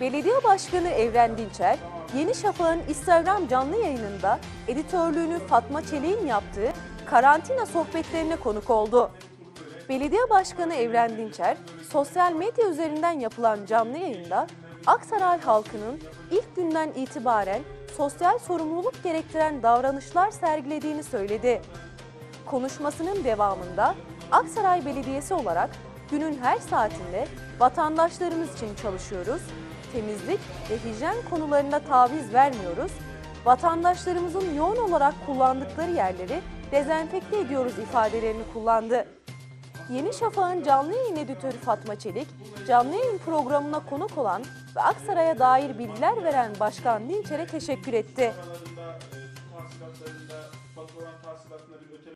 Belediye Başkanı Evren Dinçer, Yeni Şafak'ın Instagram canlı yayınında editörlüğünü Fatma Çelik'in yaptığı karantina sohbetlerine konuk oldu. Belediye Başkanı Evren Dinçer, sosyal medya üzerinden yapılan canlı yayında Aksaray halkının ilk günden itibaren sosyal sorumluluk gerektiren davranışlar sergilediğini söyledi. Konuşmasının devamında Aksaray Belediyesi olarak günün her saatinde vatandaşlarımız için çalışıyoruz. Temizlik ve hijyen konularında taviz vermiyoruz. Vatandaşlarımızın yoğun olarak kullandıkları yerleri dezenfekte ediyoruz ifadelerini kullandı. Yeni Şafak'ın canlı yayın editörü Fatma Çelik, canlı yayın programına konuk olan ve Aksaray'a dair bilgiler veren Başkan Dinçer'e teşekkür etti.